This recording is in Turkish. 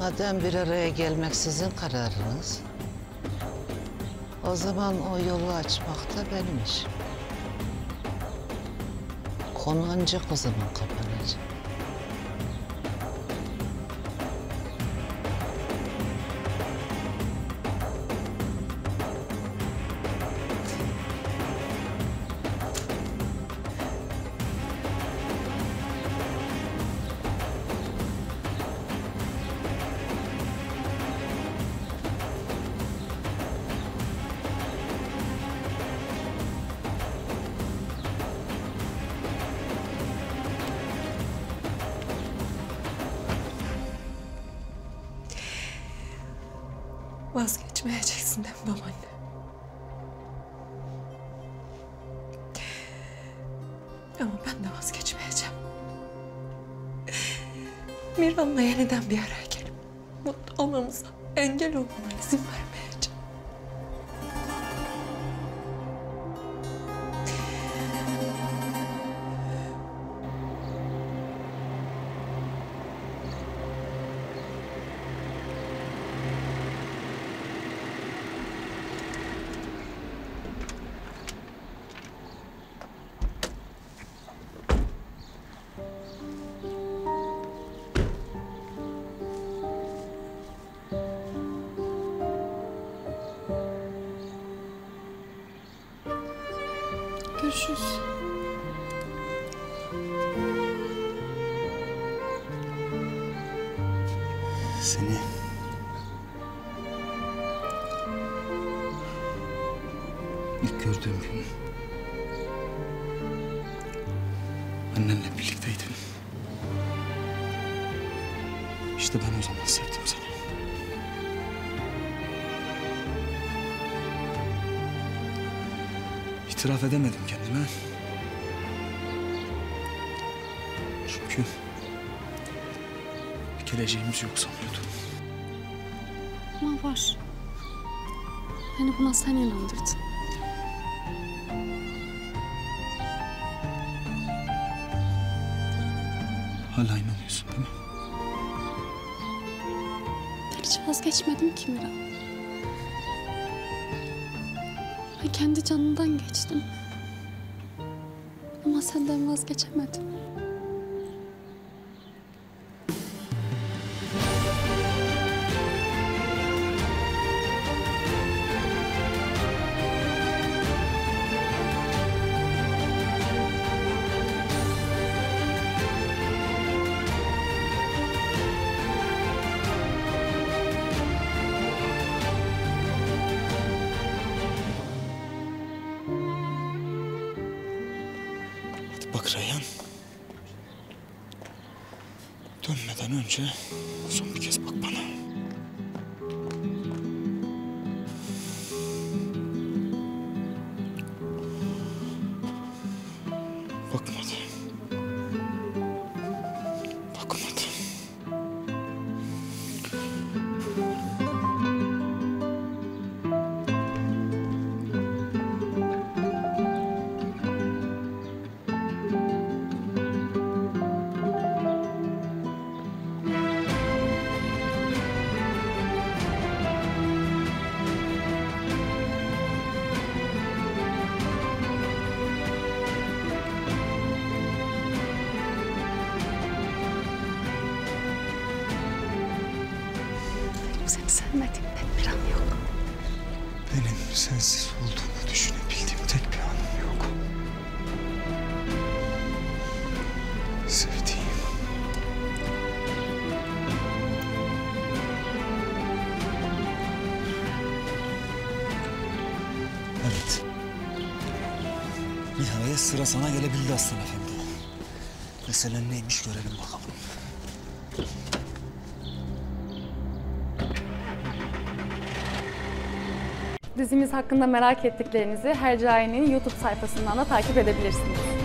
Madem bir araya gelmek sizin kararınız, o zaman o yolu açmak da benim işim. Konu ancak o zaman kapanacak. Vazgeçmeyeceksin değil mi babaanne? Ama ben de vazgeçmeyeceğim. Miran'la yeniden bir araya gelip mutlu olmamıza engel olmana izin vermeyeceğim. Görüşürüz. Seni... ilk gördüğüm gün... Annenle birlikteydim. İşte ben o zaman sevdim seni. İtiraf edemedim kendime. Çünkü... geleceğimiz yok sanıyordum. Ama var. Beni buna sen inandırdın. Hala inanıyorsun değil mi? Ben hiç vazgeçmedim ki Miran. Ben kendi canından geçtim. Ama senden vazgeçemedim. Bak Reyhan. Dönmeden önce son bir kez bak bana. Bakmadı. Seni sevmediğimden bir an yok. Benim sensiz olduğunu düşünebildiğim tek bir anım yok. Sevdiğim. Evet. Nihayet sıra sana gelebildi Aslan Efendi. Meselen neymiş görelim bakalım. Dizimiz hakkında merak ettiklerinizi Hercai'nin YouTube sayfasından da takip edebilirsiniz.